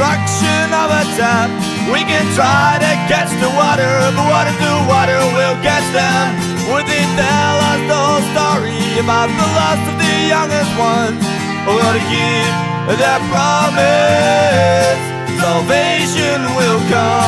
destruction of a dam. We can try to catch the water, but what if the water will catch them? Would they tell us the whole story about the loss of the youngest ones? Or will they keep their promise? Salvation will come.